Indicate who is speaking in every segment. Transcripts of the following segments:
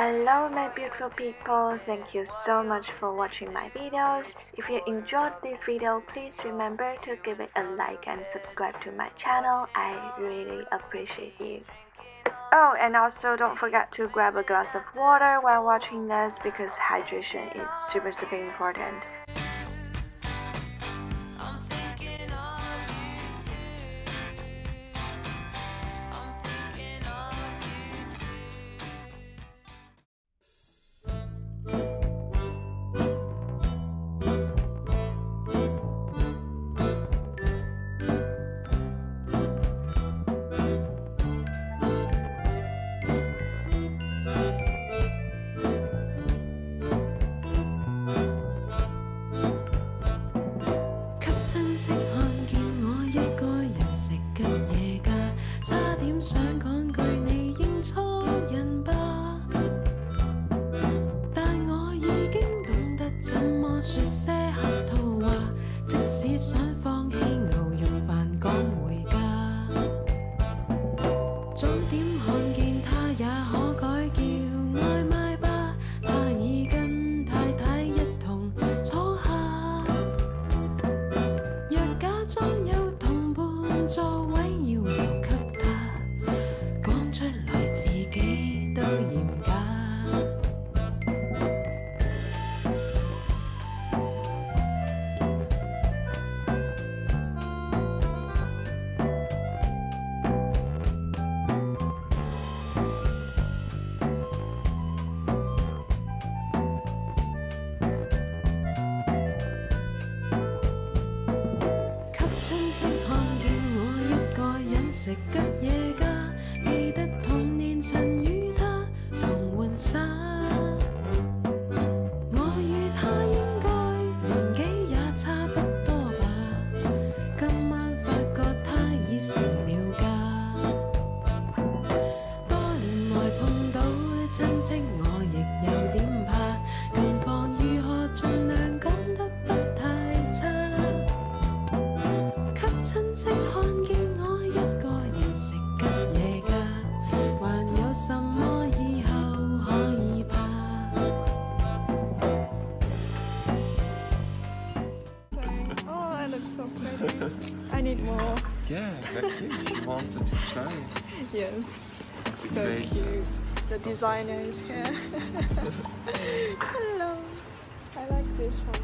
Speaker 1: Hello my beautiful people, thank you so much for watching my videos. If you enjoyed this video, please remember to give it a like and subscribe to my channel. I really appreciate you. Oh, and also don't forget to grab a glass of water while watching this because hydration is super super important. So. off.
Speaker 2: 食吉野家，记得
Speaker 1: So Great. cute. The so designer is here. Hello. I like this one.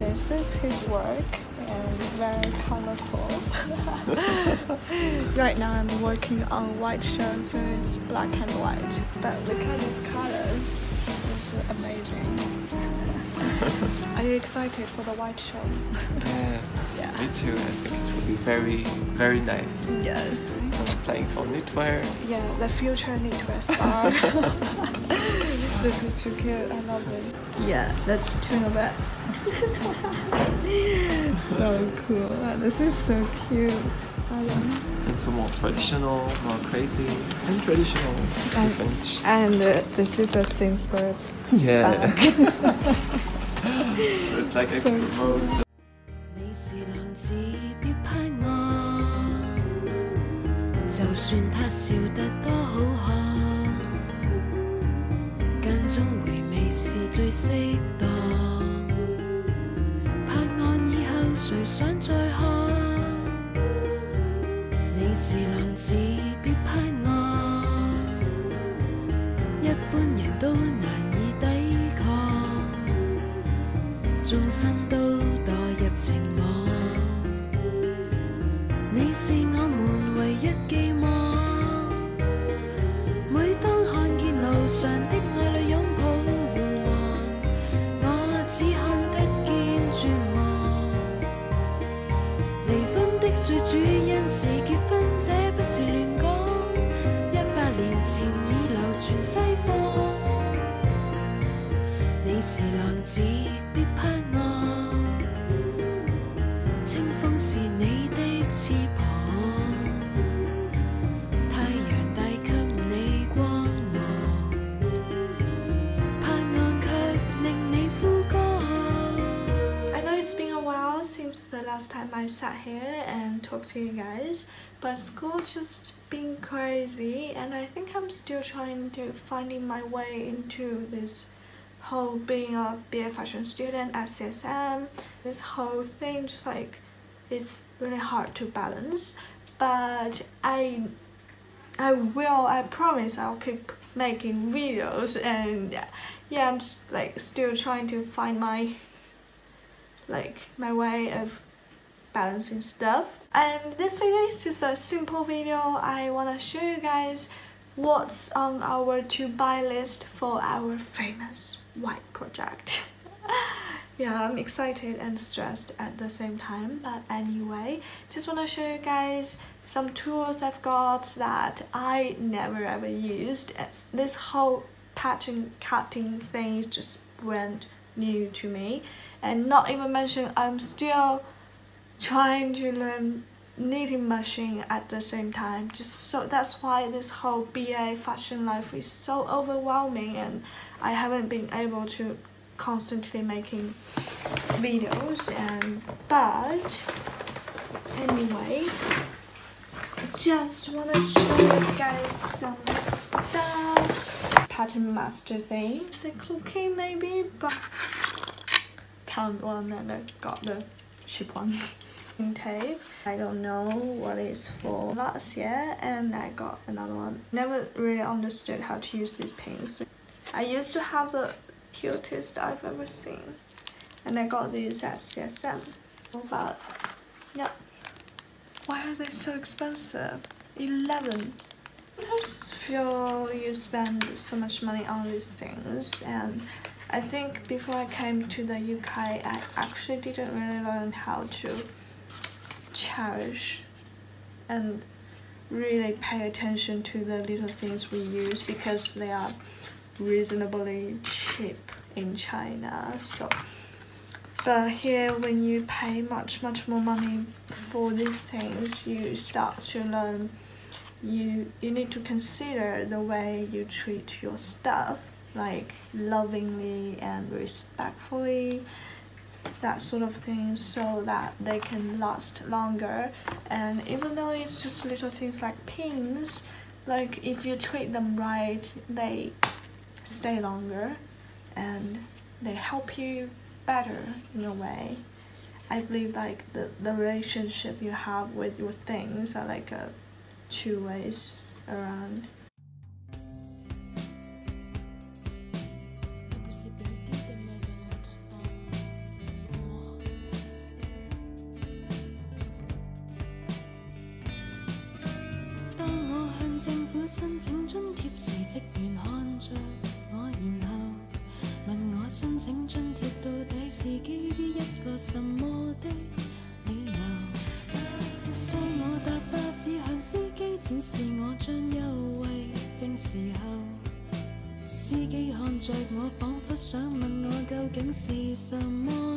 Speaker 1: This is his work and very colorful. right now I'm working on white shirt, so it's black and white. But look at these colors. It's amazing. You excited for the white show?
Speaker 3: yeah, yeah. Me too. I think it will be very, very nice.
Speaker 1: Yes.
Speaker 3: I'm playing for knitwear.
Speaker 1: Yeah, the future knitwear star. this is too cute. I love it. Yeah, let's turn a bit. so cool. This is so cute. I love
Speaker 3: it. It's more traditional, more crazy, and traditional.
Speaker 1: And, and uh, this is a Singsburg.
Speaker 3: Yeah. So it's like a so remote. 你
Speaker 1: Sat here and talk to you guys. But school just been crazy and I think I'm still trying to finding my way into this whole being a BA fashion student at CSM. This whole thing just like it's really hard to balance. But I I will I promise I'll keep making videos and yeah, yeah I'm like still trying to find my like my way of balancing stuff. And this video is just a simple video. I want to show you guys what's on our to buy list for our famous white project. Yeah I'm excited and stressed at the same time but anyway just want to show you guys some tools I've got that I never ever used. This whole pattern cutting thing just brand new to me. And not even mention I'm still trying to learn knitting machine at the same time. Just so that's why this whole BA fashion life is so overwhelming and I haven't been able to constantly making videos and but anyway I just want to show you guys some stuff. Pattern master thing sick looking maybe but found one and I got the cheap one tape I don't know what it's for last year and I got another one never really understood how to use these pins I used to have the cutest I've ever seen. And I got these at CSM. But, yeah. Why are they so expensive? 11 I just feel you spend so much money on these things and I think before I came to the UK I actually didn't really learn how to cherish and really pay attention to the little things we use because they are reasonably cheap in China so. But here when you pay much much more money for these things you start to learn you you need to consider the way you treat your stuff like lovingly and respectfully that sort of thing so that they can last longer and even though it's just little things like pins like if you treat them right they stay longer and they help you better in a way. I believe like the, the relationship you have with your things are like a two ways around.
Speaker 2: 着我，仿佛想问我究竟是什么。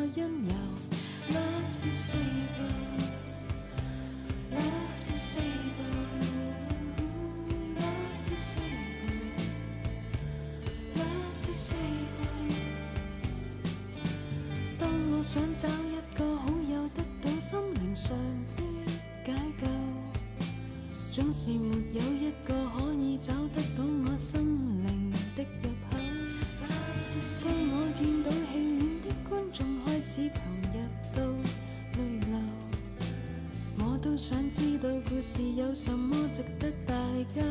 Speaker 2: 想知道故事有什么值得大家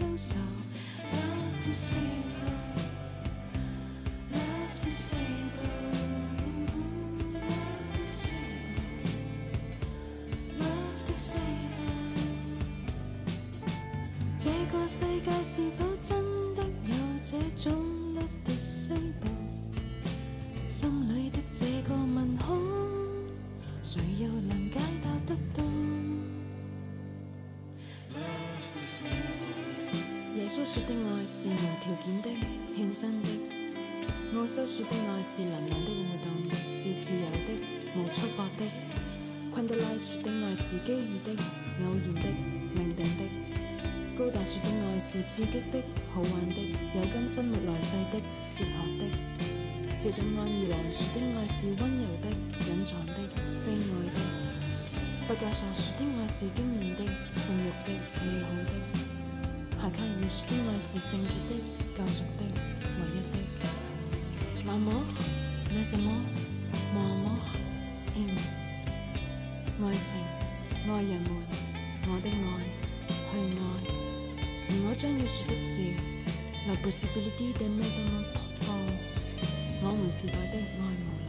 Speaker 2: 忧愁。收說的愛是能量的互動，是自由的、無束缚的。昆德拉說的愛是機遇的、偶然的、命定的。高達說的愛是刺激的、好玩的、有今生沒來世的、哲學的。小津安二郎說的愛是溫柔的、隱藏的、非愛的。不加傻說的愛是經驗的、善欲的、美好的；夏卡爾說的愛是圣洁的、救贖的、唯一的。那麼，那什麼？麼麼？嗯，愛情，爱人们，我的爱，去爱。而我将要说的是，La possibilité de mettre en place，我們時代的愛無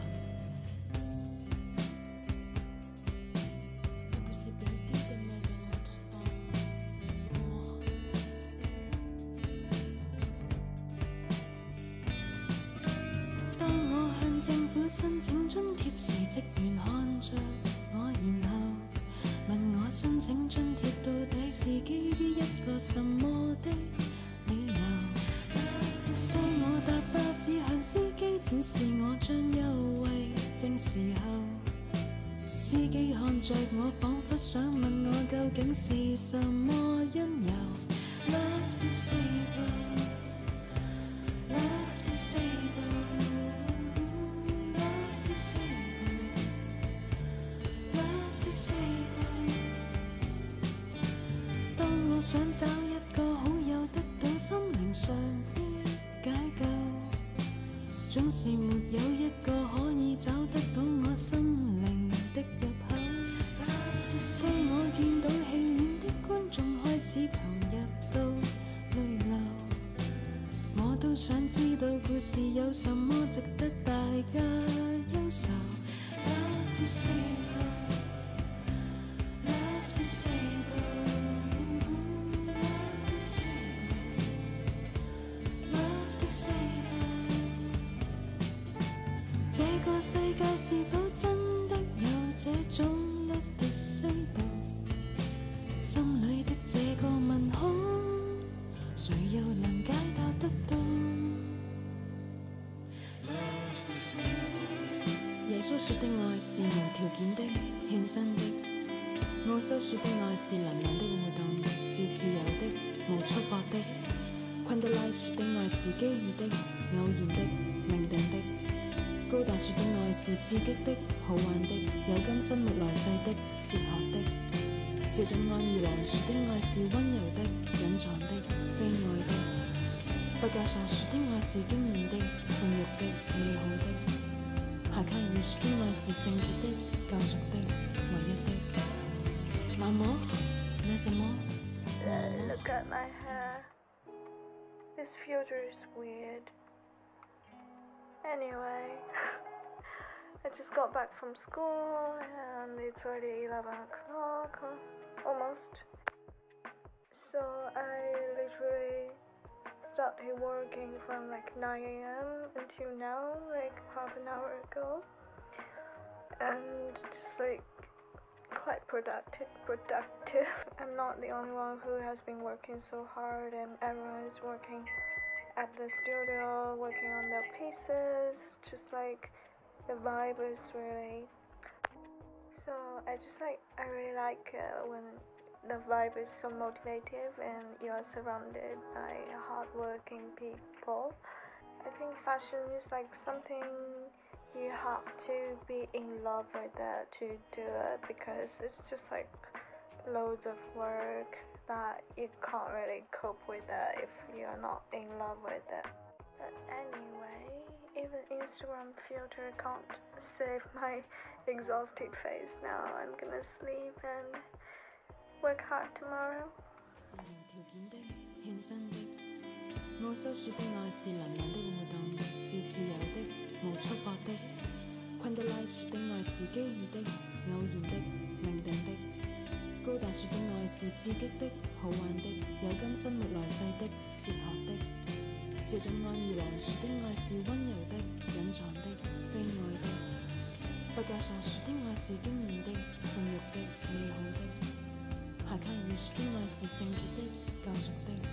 Speaker 2: 着我，仿佛想问我究竟是什么因由？Love disabled, love disabled, love disabled, love disabled。當我想找一个好友，得到心灵上的解救，总是没有一个奧修說的爱是能量的互动，是自由的、无束缚的；昆德拉說的爱是机遇的、偶然的、命定的；高達說的爱是刺激的、好玩的、有今生没来世的、哲学的；小津安二郎說的爱是温柔的、隐藏的、非愛的；畢加索說的爱是經驗的、善欲的、美好的。夏卡爾說的爱是聖潔的、救贖的、唯一的。Uh,
Speaker 1: look at my hair. This filter is weird. Anyway, I just got back from school and it's already 11 o'clock, almost. So I literally started working from like 9 a.m. until now, like half an hour ago. And just like quite productive productive. I'm not the only one who has been working so hard and everyone is working at the studio working on their pieces just like the vibe is really so i just like i really like uh, when the vibe is so motivative and you're surrounded by hardworking people. I think fashion is like something you have to be in love with it to do it because it's just like loads of work that you can't really cope with it if you're not in love with it. But anyway, even Instagram filter can't save my exhausted face now. I'm gonna sleep and work hard tomorrow.
Speaker 2: 是無條件的、獻身的。奧修說的愛是能量的互動，是自由的、無束縛的；昆德拉說的愛是機遇的、偶然的、命定的；高達說的愛是刺激的、好玩的、有今生沒來世的、哲學的；小津安二郎說的愛是溫柔的、隱藏的、非愛的；畢加索說的愛是經驗的、善育的、美好的。夏卡爾說的愛是聖潔的、救贖、的。